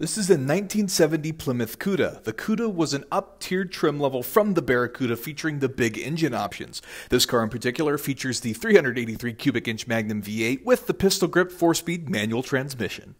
This is a 1970 Plymouth Cuda. The Cuda was an up-tiered trim level from the Barracuda featuring the big engine options. This car in particular features the 383 cubic inch Magnum V8 with the pistol grip 4-speed manual transmission.